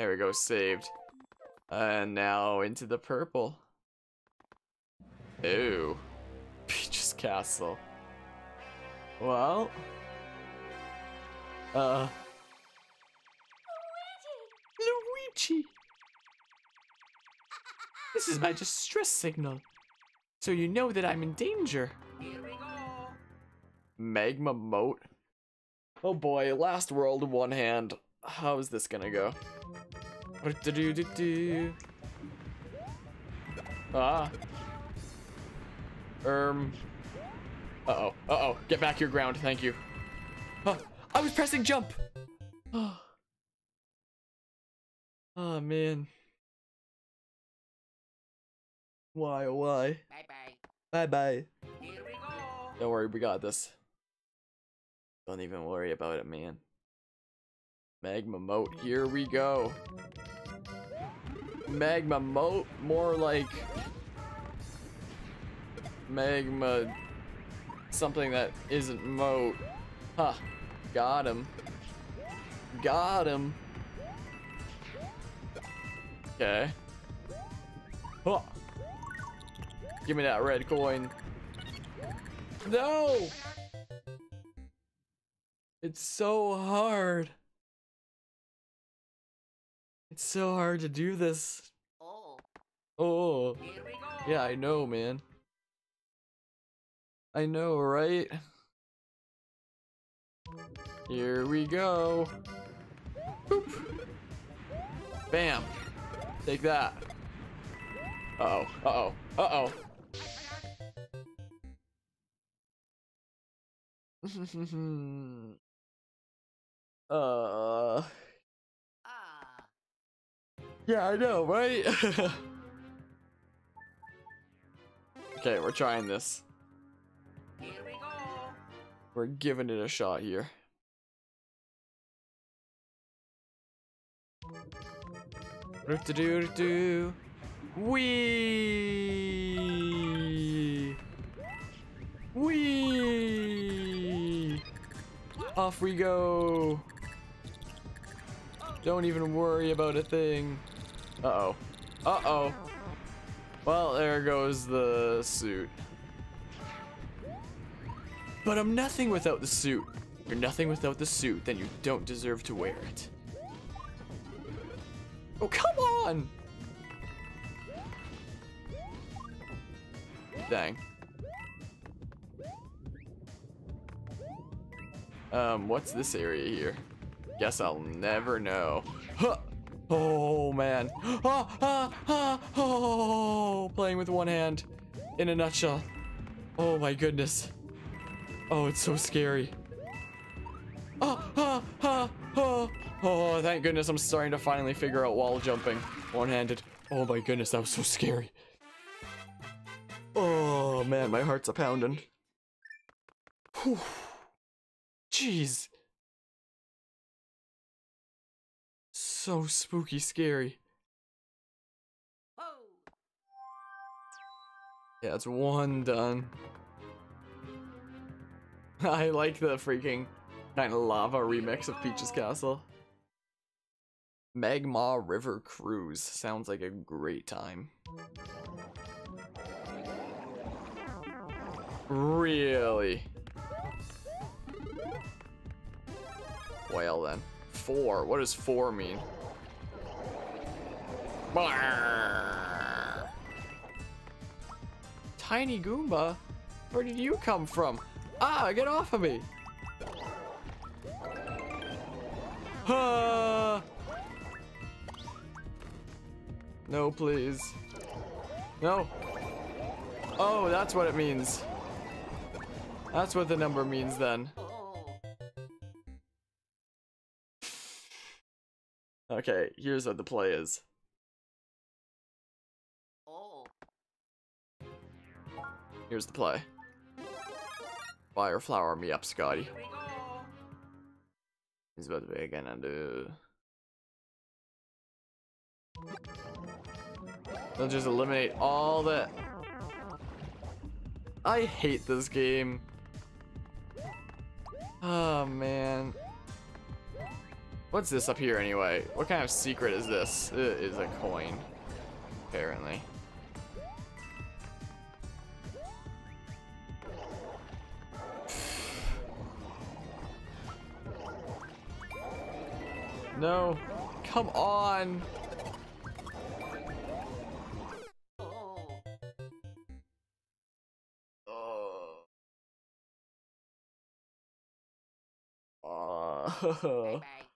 There we go, saved. And now into the purple. Ooh. Peach's castle. Well. Uh. Luigi! Luigi! This is my distress signal. So you know that I'm in danger. Here we go. Magma moat. Oh boy, last world one hand. How is this gonna go? Ah. Um. Uh-oh. Uh-oh. Get back your ground. Thank you. Oh, I was pressing jump. Oh. Oh, man. Why, oh, why? Bye bye. Bye-bye. Go. Don't worry, we got this. Don't even worry about it, man. Magma moat, here we go. Magma moat, more like magma something that isn't moat. Huh. Got him. Got him. Okay. Huh. Give me that red coin. No! It's so hard. It's so hard to do this. Oh, Oh, here we go. yeah, I know, man. I know, right? Here we go. Boop. Bam. Take that. Uh-oh, uh-oh, uh-oh. uh... Ah, Yeah, I know, right? okay, we're trying this. here we go. We're giving it a shot here. Do-do-do-do. Wee! Wee! Off we go! Don't even worry about a thing. Uh-oh. Uh-oh. Well, there goes the suit. But I'm nothing without the suit. You're nothing without the suit, then you don't deserve to wear it. Oh, come on! Dang. Um, what's this area here? Guess I'll never know. Huh! Oh, man. Ah, ah, ah, oh, playing with one hand. In a nutshell. Oh my goodness. Oh, it's so scary. Oh, ah, ah, oh, oh, thank goodness I'm starting to finally figure out wall jumping. One-handed. Oh my goodness, that was so scary. Oh man, my heart's a pounding. Whew. Jeez. So spooky scary. Yeah, it's one done. I like the freaking kind of lava remix of Peach's Castle. Magma River Cruise sounds like a great time. Really? Well then. Four. What does four mean? Tiny Goomba? Where did you come from? Ah, get off of me! Ah. No, please. No. Oh, that's what it means. That's what the number means then. Okay, here's what the play is. oh. Here's the play. Fire flower me up, Scotty. Here we go. He's about to be gonna do. They'll just eliminate all the. I hate this game. Oh man. What's this up here anyway? What kind of secret is this? It is a coin, apparently. No, come on. Oh. Bye.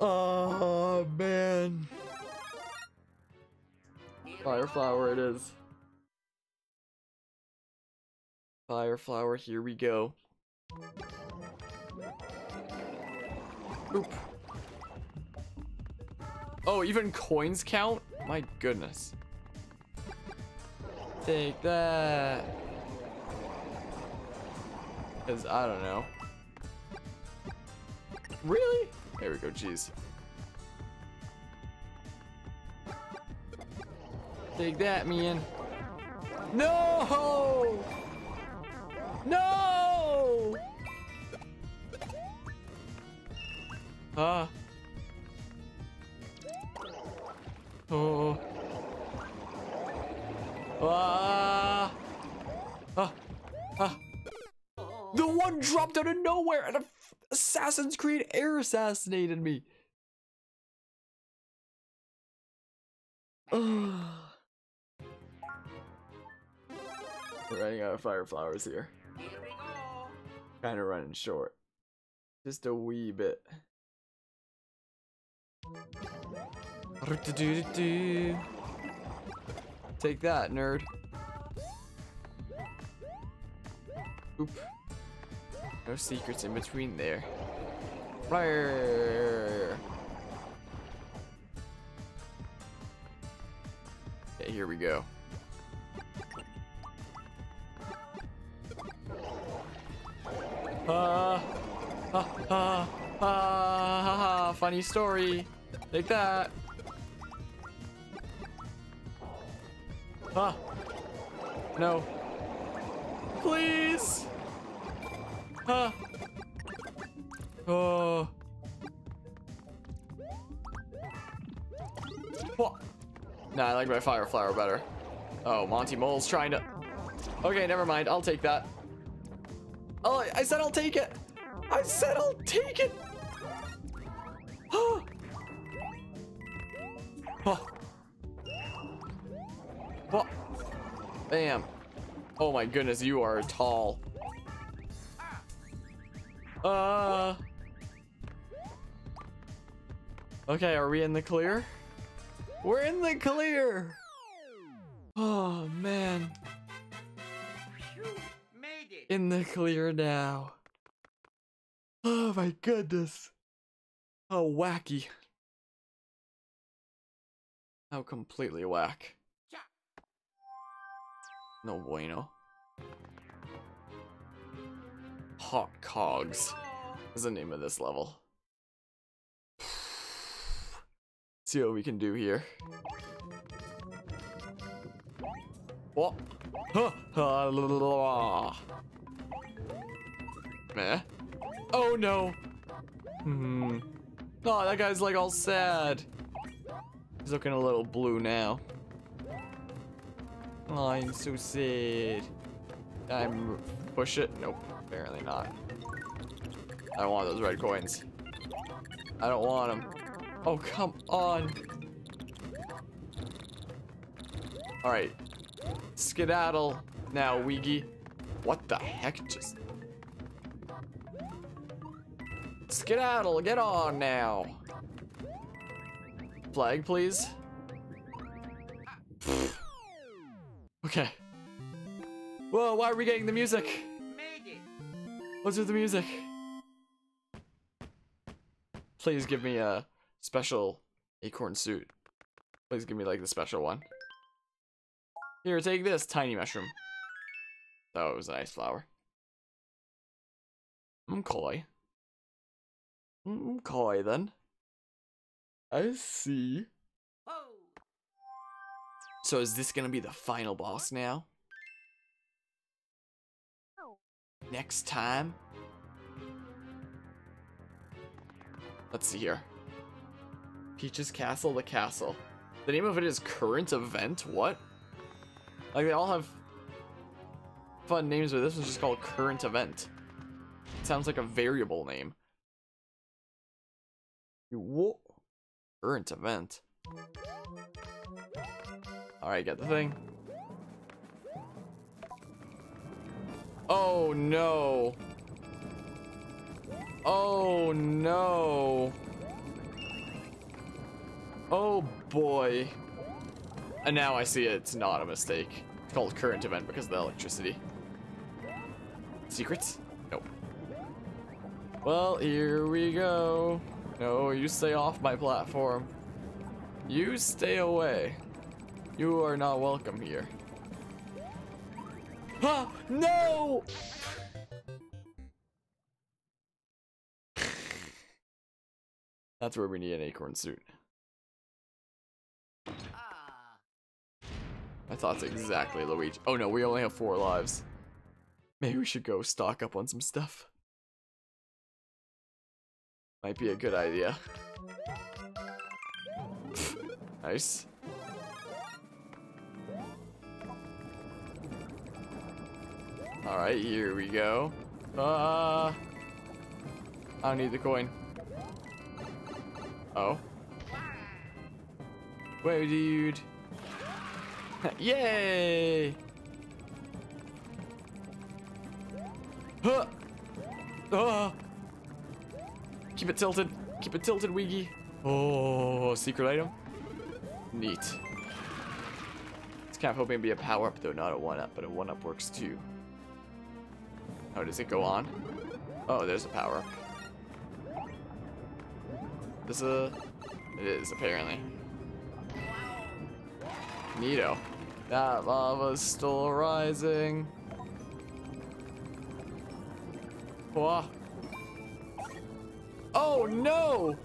Oh man. Here we Fire flower it is. Fire flower, here we go. Oop. Oh, even coins count? My goodness. Take that. Cause I don't know. Really? There we go, jeez. Take that, man. No! No! Ah. Oh. Ah. Ah. Ah. The one dropped out of nowhere and a Assassin's Creed air assassinated me. We're running out of fire flowers here. Kind of running short. Just a wee bit. Take that, nerd. Oop. No secrets in between there. Fire. Okay, here we go. Ah, ah, ha, ha, funny story. Take that. Ah. No. Please. Ah. Oh. What? Nah, I like my fire flower better. Oh, Monty Mole's trying to. Okay, never mind. I'll take that. Oh, I said I'll take it. I said I'll take it. oh. Oh. Bam. Oh my goodness, you are tall. Uh. Okay, are we in the clear? We're in the clear. Oh man, in the clear now. Oh my goodness. How wacky. How completely whack. No bueno. Hot Cogs Oh. is the name of this level. See what we can do here. La. Meh. Oh no. Hmm. Oh, that guy's like all sad. He's looking a little blue now. Oh, I'm so sad. I'm push it. Nope, apparently not. I don't want those red coins. I don't want them. Oh, come on. All right. Skedaddle now, Weegie. What the heck just... Skedaddle, get on now. Flag, please. okay. Whoa, why are we getting the music? What's with the music? Please give me a special acorn suit. Please give me like the special one. Here, take this tiny mushroom. Oh, it was a nice flower. Mm, okay. Mm, okay then. I see. So is this gonna be the final boss now? Next time? Let's see here. Peach's Castle, the castle. The name of it is Current Event? What? Like, they all have fun names, but this one's just called Current Event. It sounds like a variable name. What? Current Event. Alright, get the thing. Oh no. Oh no. Oh boy. And now I see it's not a mistake. It's called current event because of the electricity. Secrets? Nope. Well, here we go. No, you stay off my platform. You stay away. You are not welcome here. Ah, no! That's where we need an acorn suit. Ah. I thought it's exactly Luigi. Oh no, we only have four lives. Maybe we should go stock up on some stuff. Might be a good idea. nice. Alright, here we go. Uh, I need the coin. Oh. Wait, dude. Yay! Huh! Ah! Keep it tilted. Keep it tilted, Wiggy. Oh, secret item. Neat. It's kind of hoping to be a power up, though, not a one up, but a one up works too. Oh, does it go on? Oh, there's a power up. This a. It is apparently. Neato. That lava's still rising. Whoa. Oh no!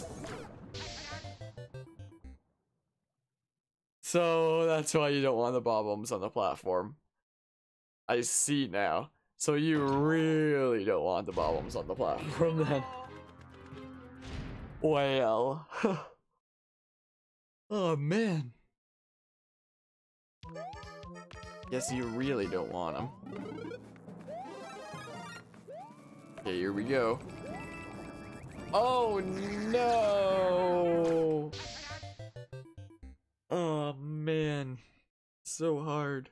So that's why you don't want the bob-ombs on the platform. I see now. So you really don't want the bob-ombs on the platform then. Well. oh man. Guess you really don't want them. Okay, here we go. Oh no! Oh man. So hard.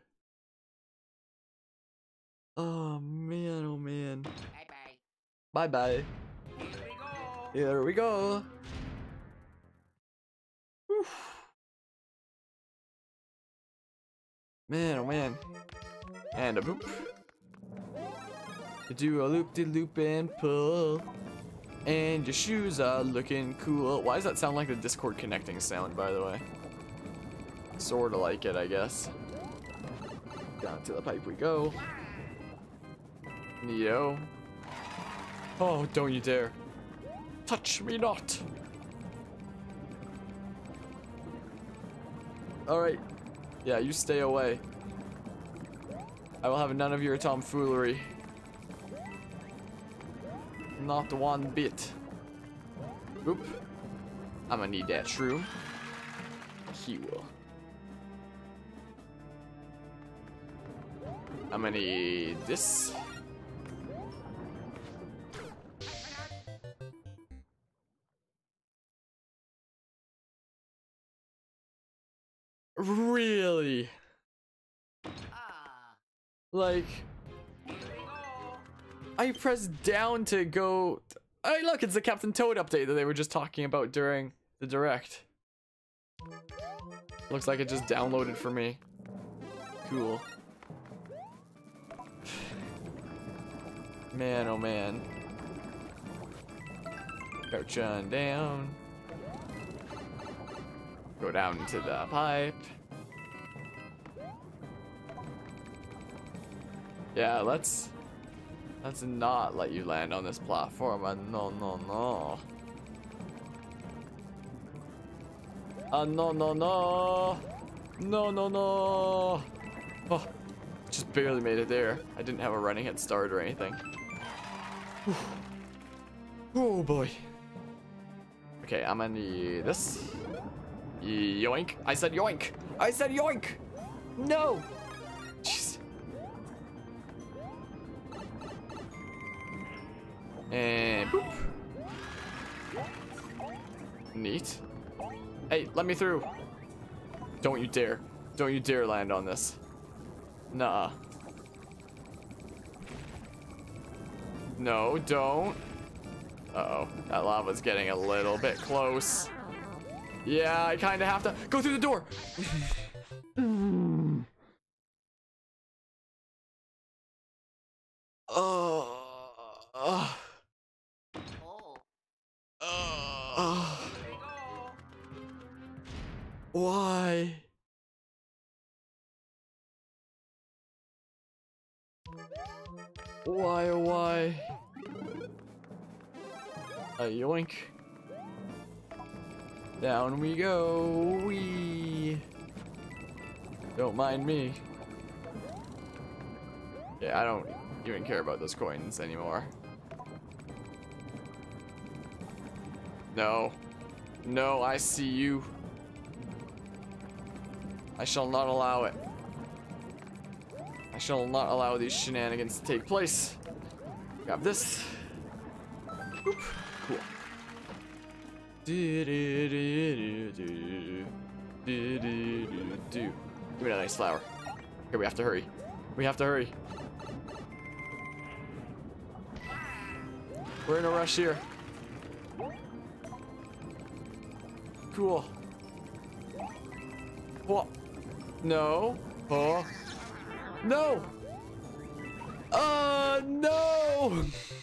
Oh man, oh man. Bye bye. Bye bye. Here we go. Here we go. Man, oh man. And a boop. You do a loop de loop and pull. And your shoes are looking cool. Why does that sound like the Discord connecting sound, by the way? Sorta like it, I guess. Down to the pipe we go. Neo. Oh, don't you dare. Touch me not. Alright. Yeah, you stay away. I will have none of your tomfoolery. Not one bit. Oop. I'm gonna need that shroom. He will. I'm gonna need this. Really? Like. I pressed down to go. Hey, look, it's the Captain Toad update that they were just talking about during the direct. Looks like it just downloaded for me. Cool. Man, oh man. Crouch on down. Go down into the pipe. Yeah, let's let's not let you land on this platform. Uh, no, no, no. Uh, no, no, no. No, no, no. Oh, just barely made it there. I didn't have a running head start or anything. Whew. Oh boy. Okay, I'm gonna need this. Yoink. I said yoink. I said yoink. No. Hey, let me through. Don't you dare. Don't you dare land on this. Nah. No, don't. Uh-oh. That lava's getting a little bit close. Yeah, I kind of have to go through the door. Down we go. We. Don't mind me. Yeah, I don't even care about those coins anymore. No. No, I see you. I shall not allow it. I shall not allow these shenanigans to take place. Grab this. Boop. Give me that nice flower. Okay, we have to hurry. We have to hurry. We're in a rush here. Cool. What? No. Oh. No. Uh, no.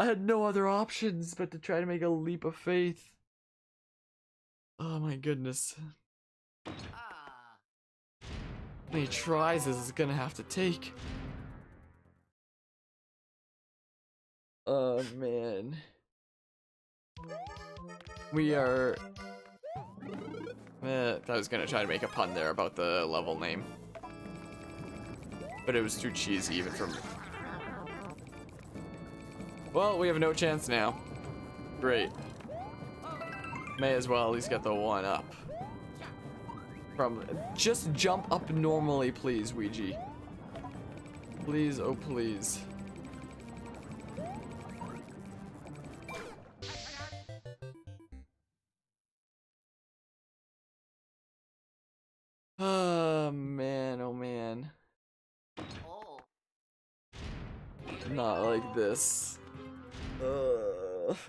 I had no other options but to try to make a leap of faith. Oh my goodness. How many tries is this gonna have to take? Oh man. We are. Eh, I was gonna try to make a pun there about the level name. But it was too cheesy even for me. Well, we have no chance now. Great. May as well at least get the one up. From just jump up normally, please, Ouija. Please, oh please. Oh man, oh man. Oh. Not like this.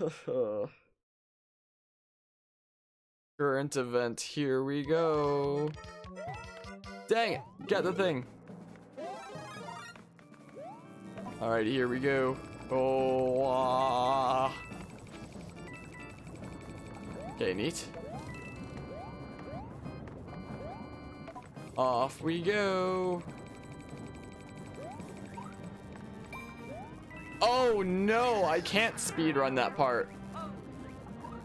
Current event, here we go. Dang it, get the thing. Alright, here we go. Oh, ah. Okay, neat. Off we go. Oh no, I can't speed run that part.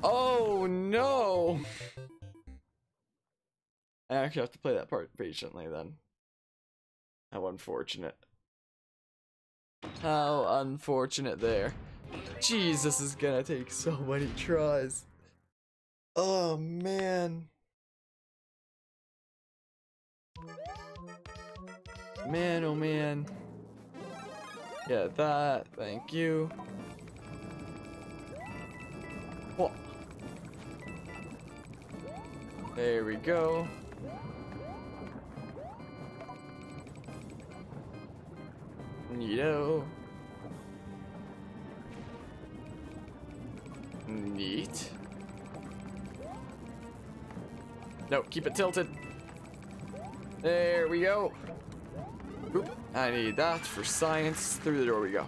Oh no. I actually have to play that part patiently then. How unfortunate. How unfortunate there. Jesus is gonna take so many tries. Oh man. Man, oh man. Yeah, that. Thank you. Whoa. There we go. Neato. Neat. No, keep it tilted. There we go. I need that for science. Through the door we go.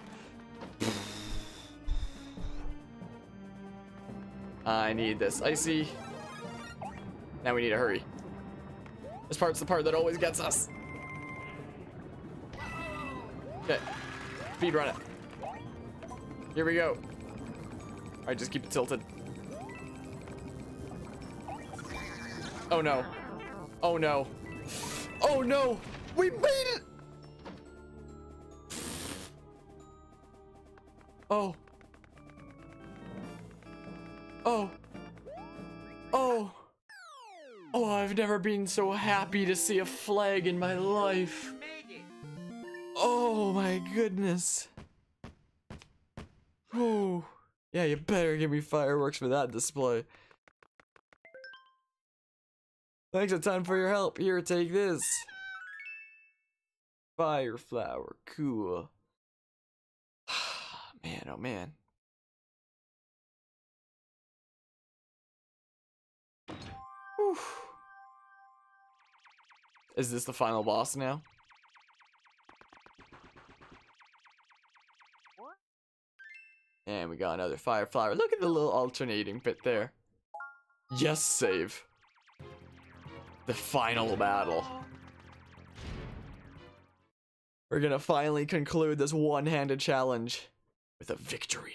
I need this icy. Now we need to hurry. This part's the part that always gets us. Okay. Speed run it. Here we go. Alright, just keep it tilted. Oh no. Oh no. Oh no! We made it! Oh. Oh. Oh. Oh, I've never been so happy to see a flag in my life. Oh my goodness. Oh. Yeah, you better give me fireworks for that display. Thanks a ton for your help. Here, take this. Fire flower, cool. Man, oh man. Whew. Is this the final boss now? And we got another fire flower. Look at the little alternating bit there. Yes, save. The final battle. We're gonna finally conclude this one-handed challenge with a victory.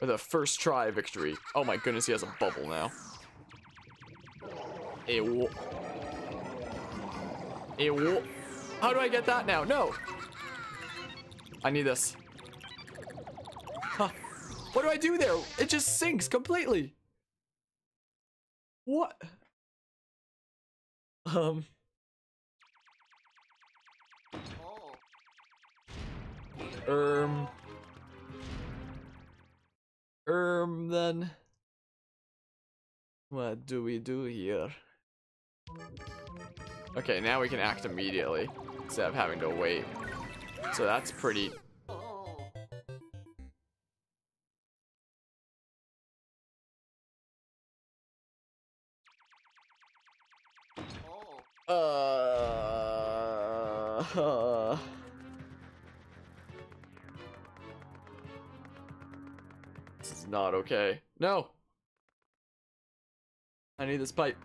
With a first try victory. Oh my goodness, he has a bubble now. Ew. Ew. How do I get that now? No. I need this. Huh. What do I do there? It just sinks completely. What? Um. Um. Um, then. What do we do here? Okay, now we can act immediately instead of having to wait. So that's pretty. Okay. No! I need this pipe.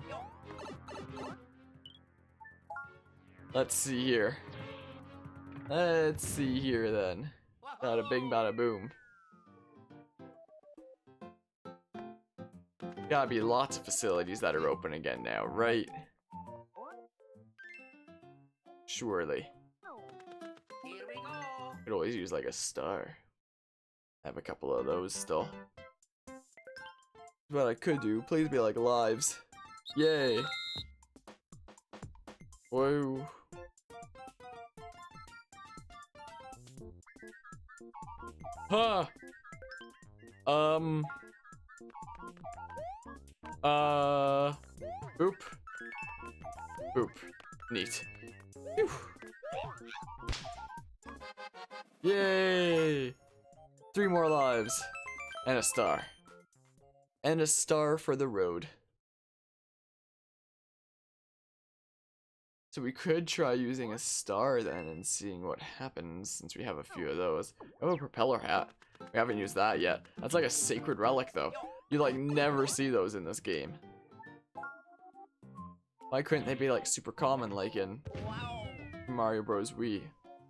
Let's see here. Let's see here then. Bada bing, bada boom. Gotta be lots of facilities that are open again now, right? Surely. Here we go. Could always use like a star. I have a couple of those still. What I could do, please be like lives. Yay. Whoa. Huh. Um. Uh. Boop. Boop. Neat. Yay! Three more lives. And a star. And a star for the road. So we could try using a star then and seeing what happens since we have a few of those. Have a propeller hat. We haven't used that yet. That's like a sacred relic though. You like never see those in this game. Why couldn't they be like super common like in Mario Bros. Wii?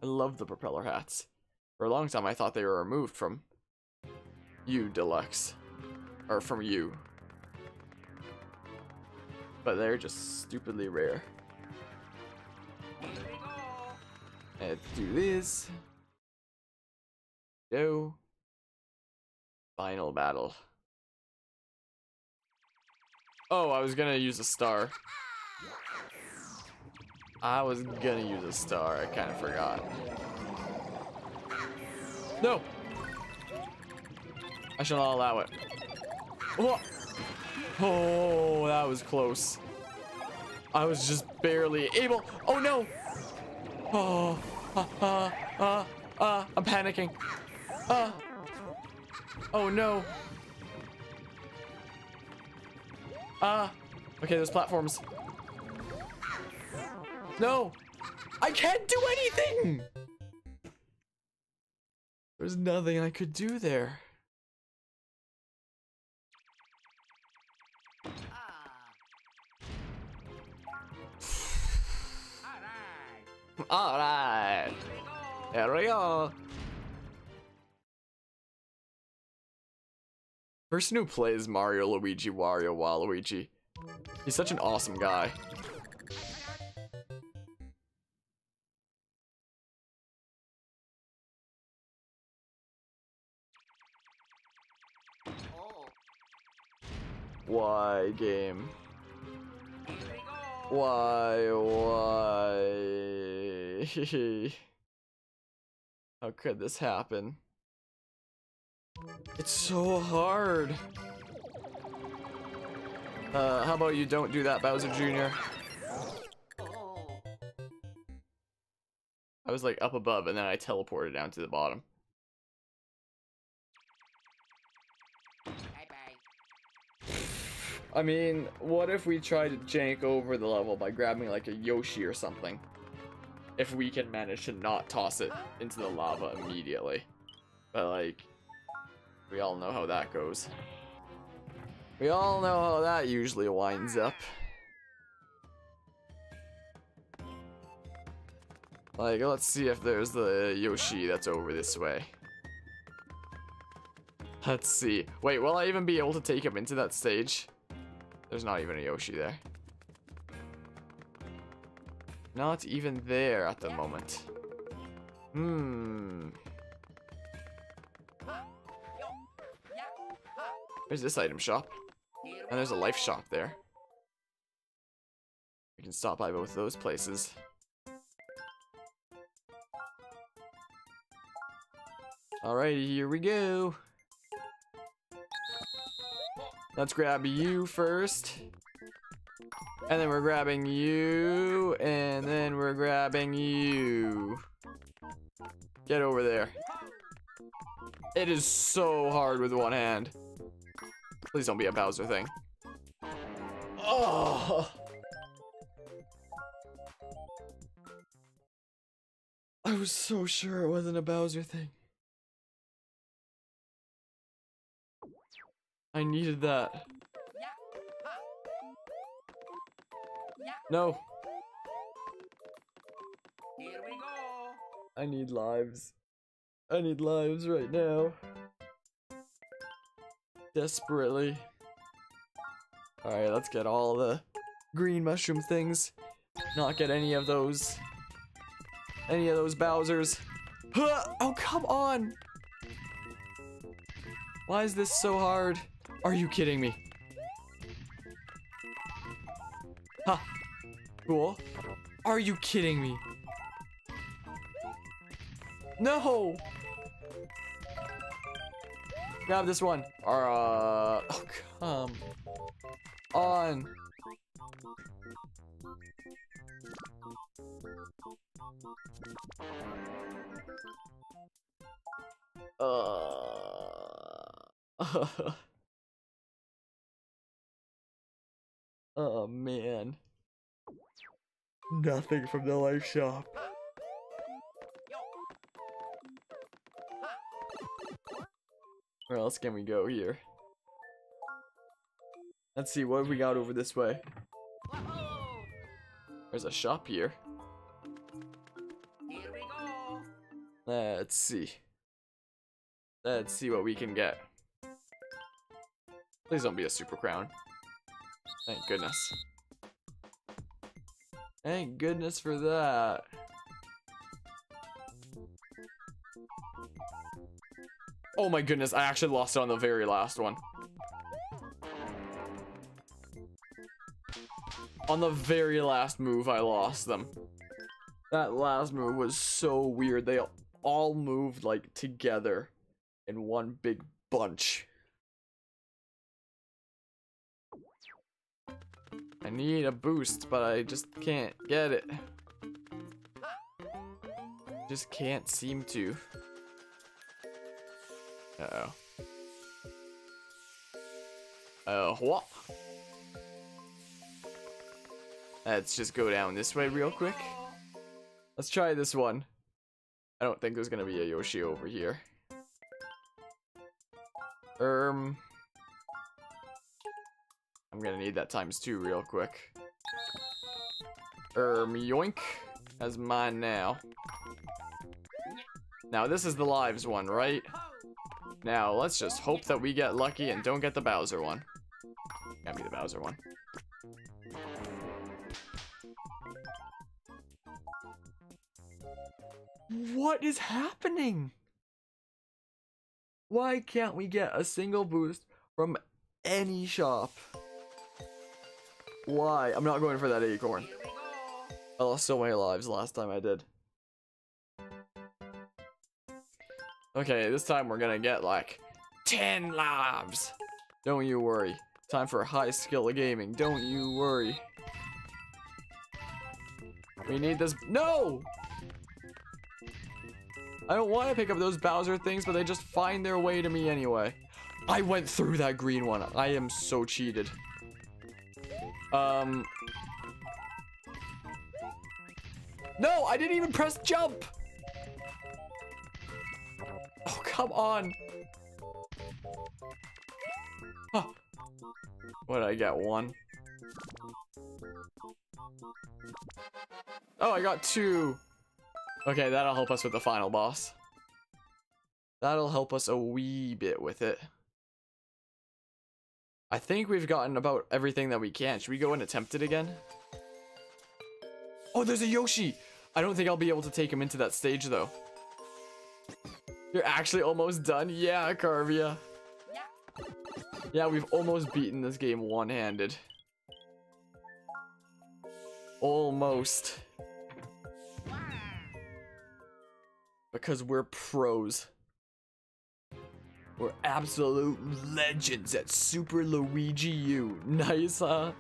I love the propeller hats. For a long time I thought they were removed from you deluxe. Or from U. But they're just stupidly rare. Let's do this. Go. Final battle. Oh, I was gonna use a star. I was gonna use a star. I kind of forgot. No! I shall not allow it. Oh, that was close. I was just barely able. Oh no! Oh, uh, uh, uh, uh, I'm panicking. Uh, oh no. Ah, okay, there's platforms. No, I can't do anything. There's nothing I could do there. Ah. All right. All right, Here we go. Person who plays Mario, Luigi, Wario, Waluigi. He's such an awesome guy. Why, game? Why, why? How could this happen? It's so hard. Uh, how about you don't do that, Bowser Jr.? I was like up above and then I teleported down to the bottom. I mean, what if we try to jank over the level by grabbing like a Yoshi or something? If we can manage to not toss it into the lava immediately. But like, we all know how that goes. We all know how that usually winds up. Like, let's see if there's the Yoshi that's over this way. Let's see. Wait, will I even be able to take him into that stage? There's not even a Yoshi there. Not even there at the moment. Hmm. There's this item shop? And there's a life shop there. We can stop by both those places. Alrighty, here we go. Let's grab you first. And then we're grabbing you. And then we're grabbing you. Get over there. It is so hard with one hand. Please don't be a Bowser thing. Oh. I was so sure it wasn't a Bowser thing. I needed that. No, Here we go. I need lives. I need lives right now. Desperately. Alright, let's get all the green mushroom things. Not get any of those. Any of those Bowsers. Huh! Oh, come on! Why is this so hard? Are you kidding me? Huh. Cool. Are you kidding me? No! Grab this one. Or, uh, oh, come on. Uh. oh man. Nothing from the life shop. Where else can we go here? Let's see, what have we got over this way? There's a shop here. Here. Let's see. Let's see what we can get. Please don't be a super crown. Thank goodness. Thank goodness for that. Oh my goodness, I actually lost it on the very last one. On the very last move, I lost them. That last move was so weird. They all moved like together in one big bunch. I need a boost, but I just can't get it. Just can't seem to. Uh oh. Uh, what? Let's just go down this way real quick. Let's try this one. I don't think there's gonna be a Yoshi over here. Um, I'm gonna need that times two real quick. Erm, yoink. As mine now. Now this is the lives one, right? Now let's just hope that we get lucky and don't get the Bowser one. Got me the Bowser one. What is happening? Why can't we get a single boost from any shop? Why? I'm not going for that acorn. I lost so many lives last time I did. Okay, this time we're gonna get like 10 lives. Don't you worry. Time for high skill of gaming. Don't you worry. We need this. No! I don't want to pick up those Bowser things, but they just find their way to me anyway. I went through that green one. I am so cheated. Um. No, I didn't even press jump. Oh, come on. Huh. What I get? One. Oh, I got two. Okay, that'll help us with the final boss. That'll help us a wee bit with it. I think we've gotten about everything that we can. Should we go and attempt it again? Oh, there's a Yoshi! I don't think I'll be able to take him into that stage, though. You're actually almost done? Yeah, Carvia. Yeah. Yeah, we've almost beaten this game one-handed. Almost. Because we're pros. We're absolute legends at Super Luigi U. Nice, huh?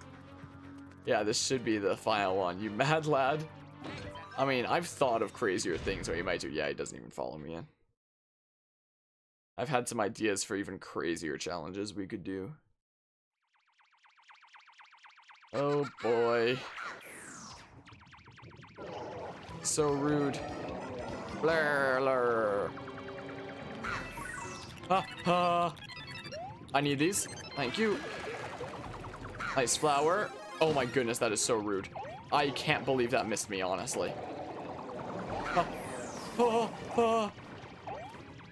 Yeah, this should be the final one. You mad lad? I mean, I've thought of crazier things where you might do. Yeah, he doesn't even follow me in. I've had some ideas for even crazier challenges we could do. Oh boy. So rude. Blur, blur. Ha ha. I need these. Thank you. Nice flower. Oh my goodness, that is so rude. I can't believe that missed me, honestly. Ah. Oh, oh.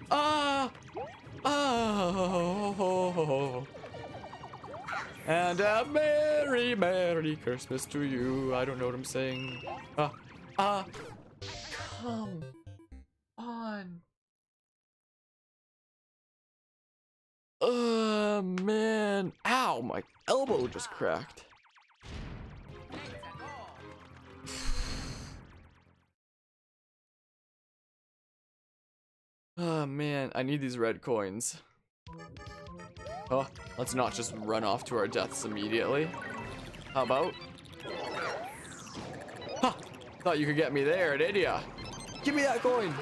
Ah. Oh. And a merry, merry Christmas to you. I don't know what I'm saying. Ah. Ah. Come on. Oh man. Ow, my elbow just cracked. Oh man, I need these red coins. Oh, let's not just run off to our deaths immediately. How about? Ha! Thought you could get me there, did ya? Give me that coin!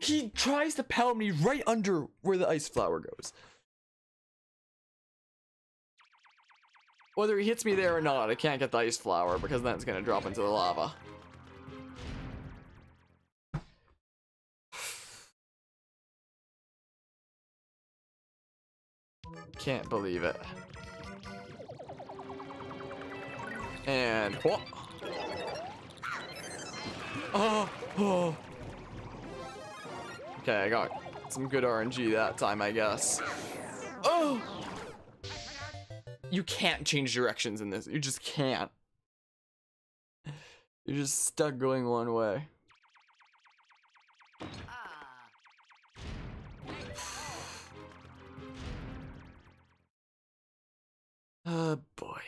He tries to pound me right under where the ice flower goes. Whether he hits me there or not, I can't get the ice flower because then it's gonna drop into the lava. Can't believe it. And what? Oh, oh. Okay, I got some good RNG that time, I guess. Oh! You can't change directions in this. You just can't. You're just stuck going one way. Oh boy.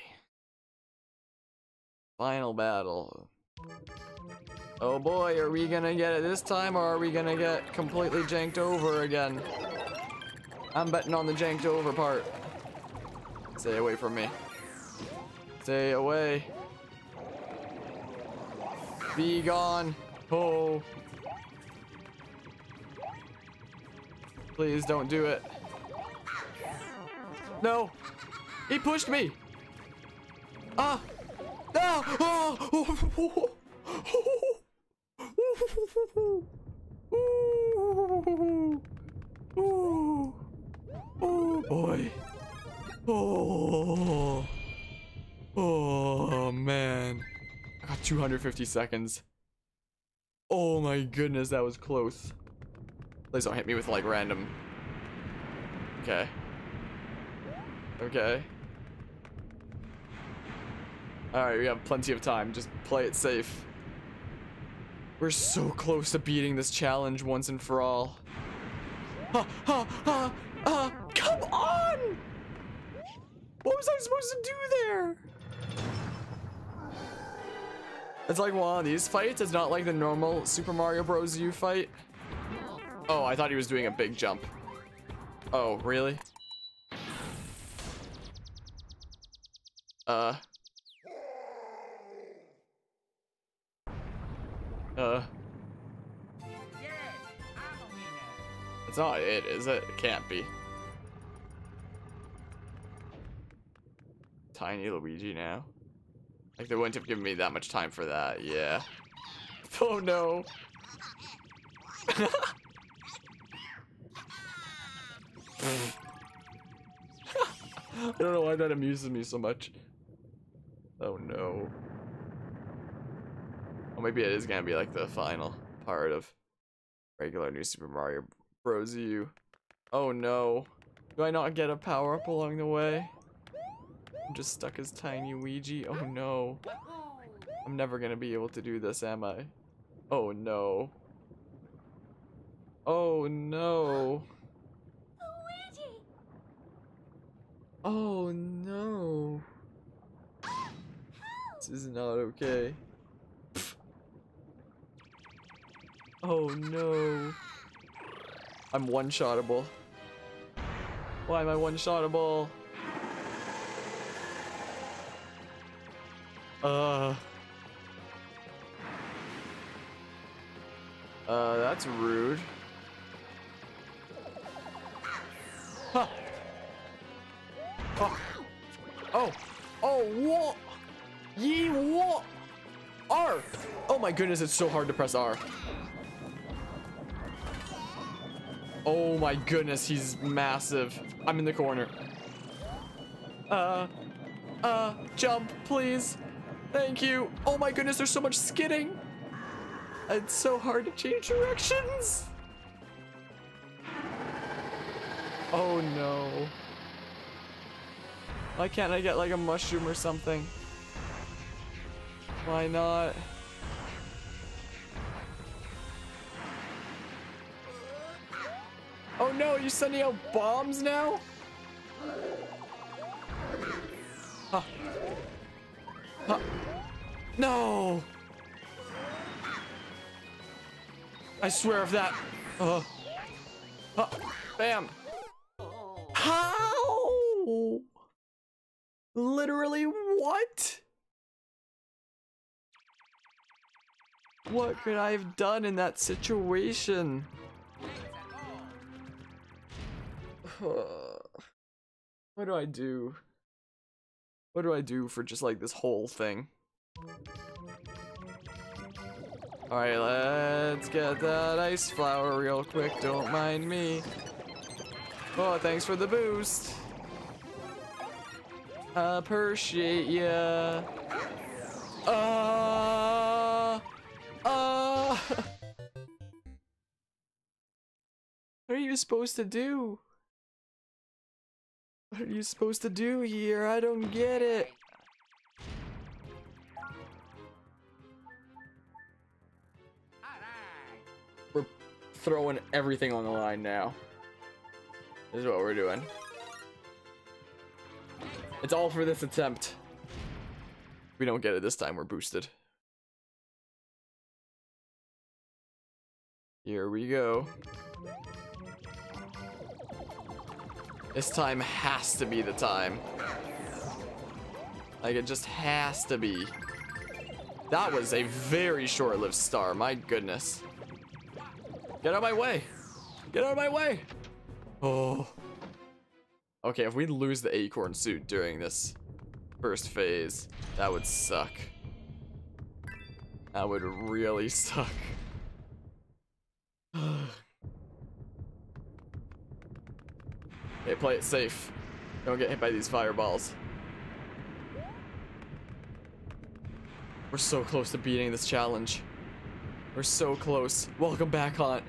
Final battle. Oh boy, are we gonna get it this time or are we gonna get completely janked over again? I'm betting on the janked over part. Stay away from me. Stay away. Be gone. Oh. Please don't do it. No. He pushed me. Ah. No. Oh. Oh. Boy. Oh. Oh man. I got 250 seconds. Oh my goodness, that was close. Please don't hit me with like random. Okay. Okay. Alright, we have plenty of time. Just play it safe. We're so close to beating this challenge once and for all. Ha, ha, ha, ha, come on! What was I supposed to do there? It's like one of these fights. It's not like the normal Super Mario Bros. U fight. Oh, I thought he was doing a big jump. Oh, really? Uh. Uh. It's not it, is it? It can't be. Tiny Luigi now. Like they wouldn't have given me that much time for that, yeah. Oh no. I don't know why that amuses me so much. Oh no. Or maybe it is gonna be like the final part of regular New Super Mario Bros. U. Oh no. Do I not get a power up along the way? I'm just stuck as Tiny Luigi. Oh no. I'm never gonna be able to do this, am I? Oh no. Oh no. Luigi! Oh no. This is not okay. Oh no. I'm one-shottable. Why am I one-shottable? Uh. Uh, that's rude. Huh. Oh. Oh. Oh, what? Ye what? R. Oh my goodness, it's so hard to press R. Oh my goodness, he's massive. I'm in the corner. Uh, uh, jump, please. Thank you. Oh my goodness, there's so much skidding. It's so hard to change directions. Oh no. Why can't I get like a mushroom or something? Why not? You're sending out bombs now? Huh. Huh. No! I swear if that. Uh, bam. How? Literally what? What could I have done in that situation? what do I do? What do I do for just like this whole thing? Alright, let's get that ice flower real quick, don't mind me. Oh, thanks for the boost. Appreciate ya. Uh, uh. What are you supposed to do? What are you supposed to do here? I don't get it. We're throwing everything on the line now. This is what we're doing. It's all for this attempt. If we don't get it this time, we're boosted. Here we go. This time has to be the time. Like, it just has to be. That was a very short-lived star, my goodness. Get out of my way! Get out of my way! Oh. Okay, if we lose the acorn suit during this first phase, that would suck. That would really suck. Okay, play it safe. Don't get hit by these fireballs. We're so close to beating this challenge. We're so close. Welcome back, Haunt.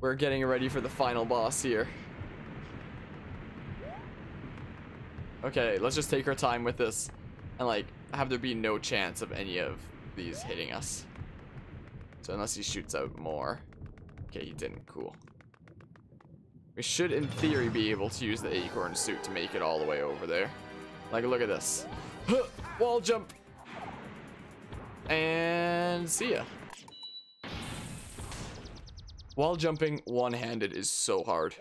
We're getting ready for the final boss here. Okay, let's just take our time with this and like have there be no chance of any of these hitting us. So unless he shoots out more. Okay, he didn't. Cool. We should, in theory, be able to use the acorn suit to make it all the way over there. Like, look at this. Huh, wall jump. And see ya. Wall jumping one-handed is so hard.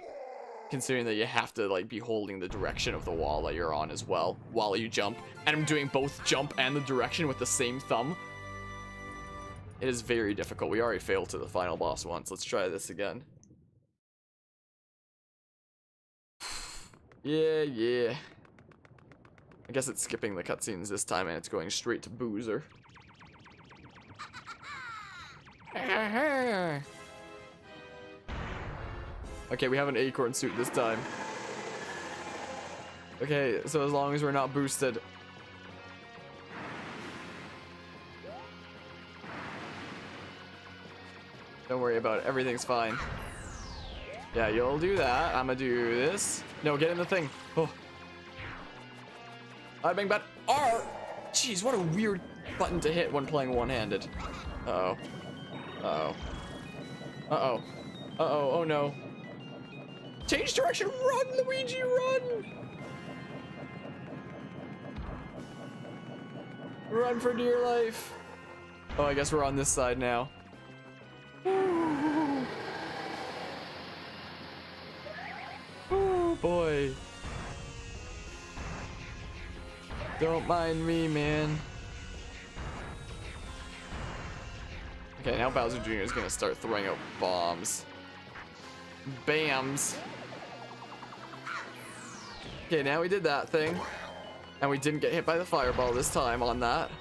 Considering that you have to like be holding the direction of the wall that you're on as well while you jump. And I'm doing both jump and the direction with the same thumb. It is very difficult. We already failed to the final boss once. Let's try this again. Yeah, yeah. I guess it's skipping the cutscenes this time and it's going straight to Bowser. Okay, we have an acorn suit this time. Okay, so as long as we're not boosted. Don't worry about it, everything's fine. Yeah, you'll do that. I'm gonna do this. No, get in the thing. Oh. I bang bat. R. Jeez, what a weird button to hit when playing one-handed. Uh oh. Uh oh. Uh oh. Uh oh. Oh no. Change direction. Run, Luigi, run. Run for dear life. Oh, I guess we're on this side now. Boy. Don't mind me, man. Okay, now Bowser Jr. is gonna start throwing out bombs. Bams. Okay, now we did that thing. And we didn't get hit by the fireball this time on that.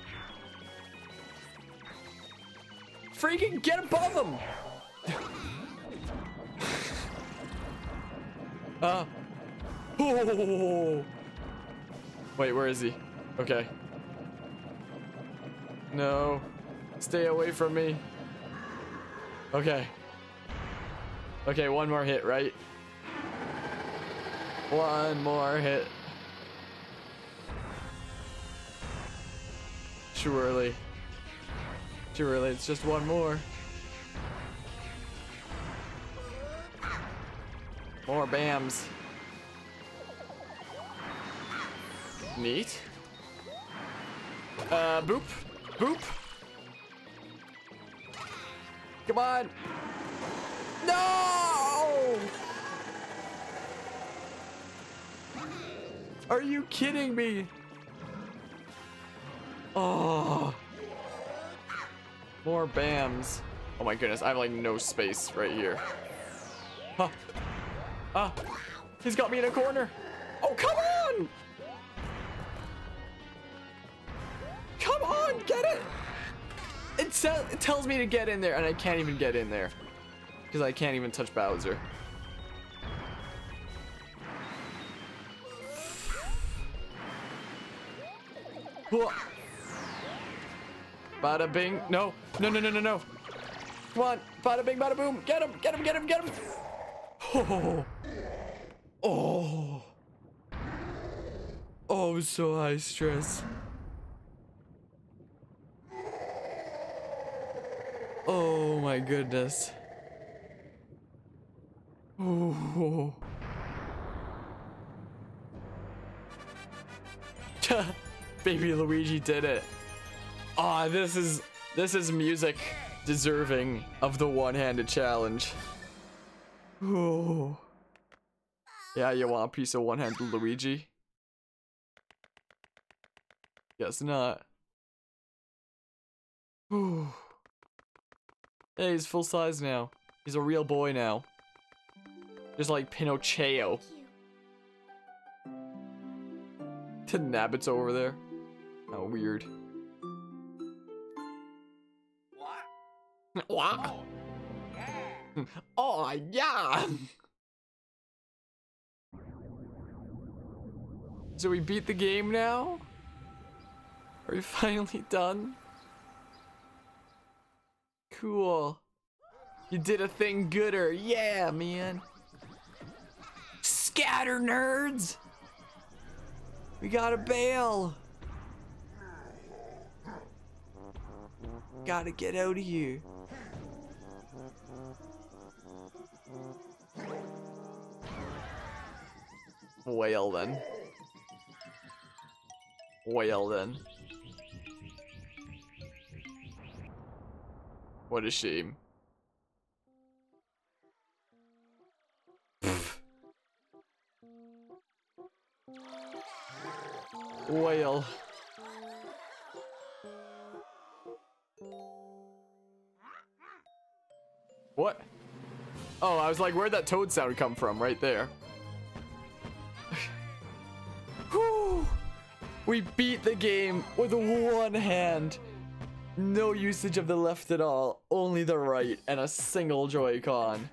Freaking get above him! Ah. Wait, where is he? Okay. No. Stay away from me. Okay. Okay, one more hit, right? One more hit. Too early. Too early, it's just one more. More BAMs. Neat. Uh, boop. Boop. Come on. No! Are you kidding me? Oh. More BAMs. Oh my goodness, I have like no space right here. Huh. Ah, he's got me in a corner. It, tells me to get in there, and I can't even get in there. Because I can't even touch Bowser. Whoa. Bada bing. No. No, no, no, no, no. Come on. Bada bing, bada boom. Get him, get him, get him, get him. Oh. Oh. Oh, so high stress. Oh my goodness. Oh. Baby Luigi did it. Ah, oh, this is this is music deserving of the one-handed challenge. Oh. Yeah, you want a piece of one-handed Luigi? Guess not. Ooh. Hey, he's full size now. He's a real boy now. Just like Pinocchio. The Nabbit's over there. How weird. What? What? Yeah. Oh, yeah! Oh, so we beat the game now? Are we finally done? Cool. You did a thing gooder. Yeah, man. Scatter nerds! We gotta bail. Gotta get out of here. Whale then. Whale then. What a shame. Whale. What? Oh, I was like, where'd that toad sound come from? Right there. Whew. We beat the game with one hand. No usage of the left at all, only the right, and a single Joy-Con.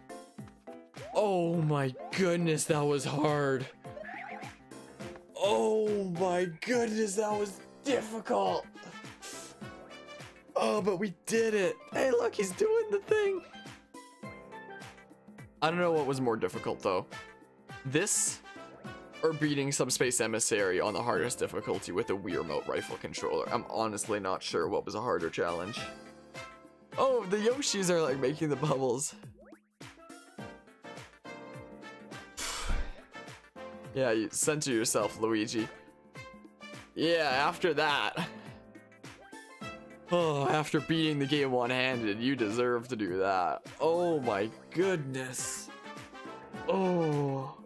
Oh my goodness, that was hard. Oh my goodness, that was difficult. Oh, but we did it. Hey, look, he's doing the thing. I don't know what was more difficult though. This or beating Subspace Emissary on the hardest difficulty with a Wii Remote rifle controller. I'm honestly not sure what was a harder challenge. Oh, the Yoshis are like making the bubbles. yeah, you center yourself, Luigi. Yeah, after that. Oh, after beating the game one-handed, you deserve to do that. Oh my goodness. Oh.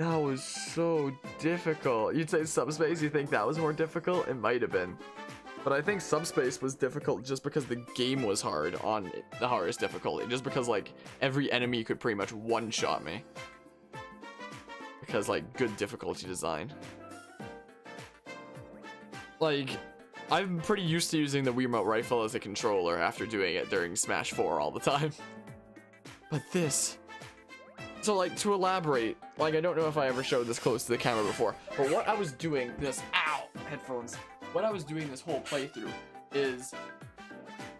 That was so difficult. You'd say Subspace, you think that was more difficult? It might have been. But I think Subspace was difficult just because the game was hard on the hardest difficulty. Just because, like, every enemy could pretty much one-shot me. Because, like, good difficulty design. Like, I'm pretty used to using the Wiimote rifle as a controller after doing it during Smash 4 all the time. But this... So, like, to elaborate, like, I don't know if I ever showed this close to the camera before, but what I was doing this... Ow! Headphones. What I was doing this whole playthrough is,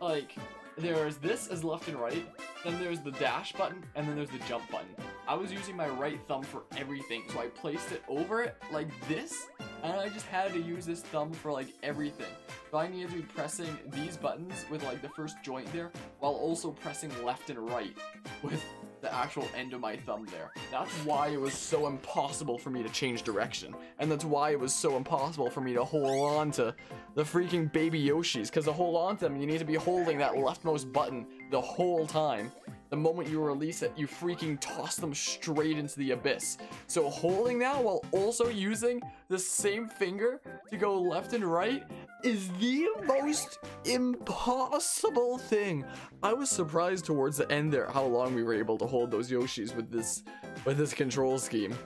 like, there's this as left and right, then there's the dash button, and then there's the jump button. I was using my right thumb for everything, so I placed it over it like this, and I just had to use this thumb for like everything. So I needed to be pressing these buttons with like the first joint there, while also pressing left and right with the actual end of my thumb there. That's why it was so impossible for me to change direction. And that's why it was so impossible for me to hold on to the freaking baby Yoshis. Because to hold on to them, you need to be holding that leftmost button the whole time. The moment you release it, you freaking toss them straight into the abyss. So holding that while also using the same finger to go left and right is the most impossible thing. I was surprised towards the end there how long we were able to hold those Yoshis with this with this control scheme.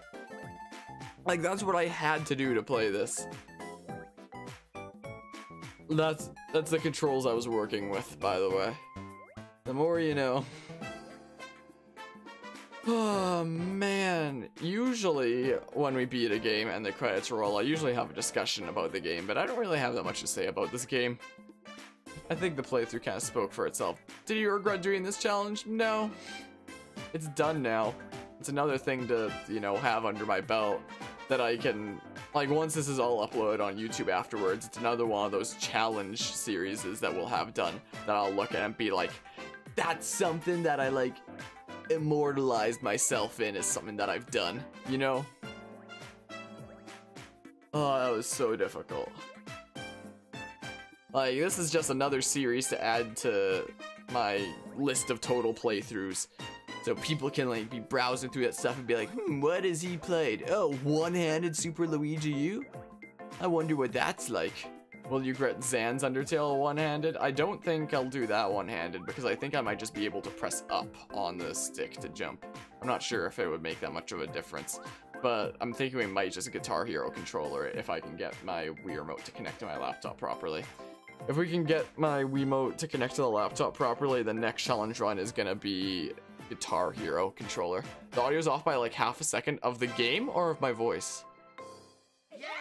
Like that's what I had to do to play this. That's that's the controls I was working with, by the way. The more you know. Oh man, usually when we beat a game and the credits roll, I usually have a discussion about the game, but I don't really have that much to say about this game. I think the playthrough kind of spoke for itself. Did you regret doing this challenge? No. It's done now. It's another thing to, you know, have under my belt that I can, like once this is all uploaded on YouTube afterwards, it's another one of those challenge series that we'll have done that I'll look at and be like, that's something that I like immortalized myself in as something that I've done, you know? Oh, that was so difficult. Like, this is just another series to add to my list of total playthroughs. So people can like be browsing through that stuff and be like, hmm, what has he played? Oh, one-handed Super Luigi U? I wonder what that's like. Will you get Zan's Undertale one-handed? I don't think I'll do that one-handed because I think I might just be able to press up on the stick to jump. I'm not sure if it would make that much of a difference, but I'm thinking we might just a Guitar Hero controller if I can get my Wii Remote to connect to my laptop properly. If we can get my Wiimote to connect to the laptop properly, the next challenge run is gonna be Guitar Hero controller. The audio's off by like half a second of the game or of my voice?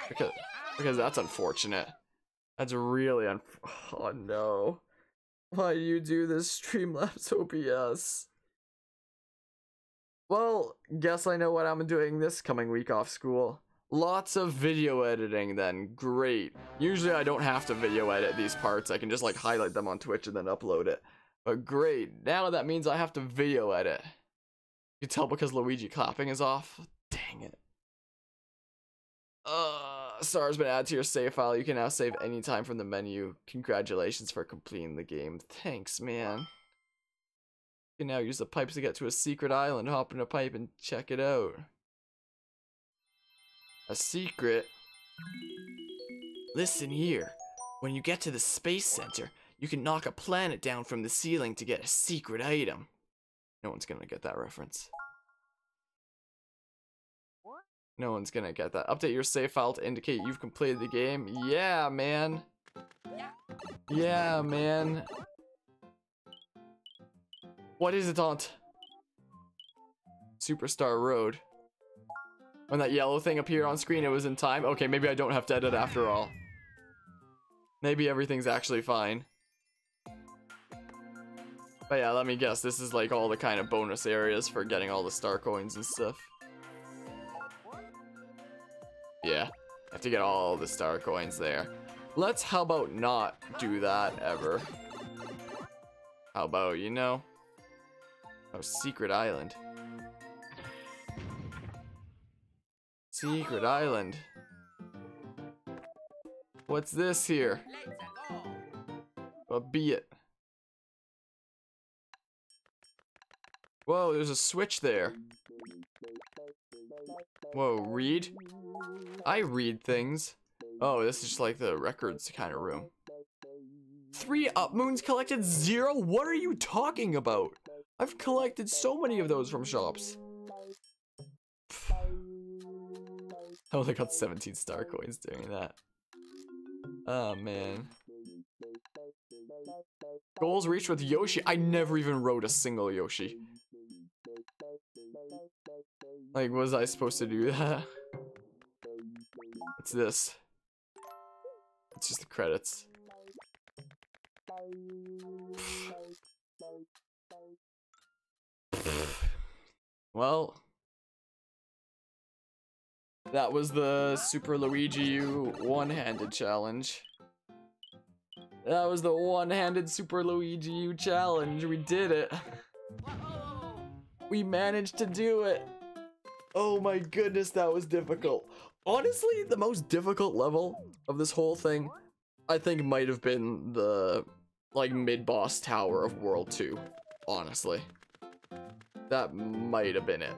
Because, because that's unfortunate. That's really un- Oh no. Why do you do this, Streamlabs OBS? Well, guess I know what I'm doing this coming week off school. Lots of video editing then, great. Usually I don't have to video edit these parts, I can just like highlight them on Twitch and then upload it. But great, now that means I have to video edit. You can tell because Luigi clapping is off. Dang it. Uh, star's been added to your save file. You can now save anytime from the menu. Congratulations for completing the game. Thanks, man. You can now use the pipes to get to a secret island. Hop in a pipe and check it out. A secret? Listen here. When you get to the space center, you can knock a planet down from the ceiling to get a secret item. No one's gonna get that reference. No one's gonna get that. Update your save file to indicate you've completed the game. Yeah, man. Yeah, man. What is it, Aunt? Superstar Road. When that yellow thing appeared on screen, it was in time. Okay, maybe I don't have to edit after all. Maybe everything's actually fine. But yeah, let me guess. This is like all the kind of bonus areas for getting all the star coins and stuff. Yeah, I have to get all the star coins there. Let's how about not do that ever. How about, you know? Oh, Secret Island. Secret Island. What's this here? What be it? Whoa, there's a switch there. Whoa, read? I read things. Oh, this is just like the records kind of room. Three up moons collected? Zero? What are you talking about? I've collected so many of those from shops. I only got 17 star coins doing that. Oh man. Goals reached with Yoshi. I never even rode a single Yoshi. Like, was I supposed to do that? It's this? It's just the credits. Well, that was the Super Luigi U one-handed challenge. That was the one-handed Super Luigi U challenge. We did it. We managed to do it. Oh my goodness, that was difficult. Honestly, the most difficult level of this whole thing, I think might have been the like mid-boss tower of World 2. Honestly. That might have been it.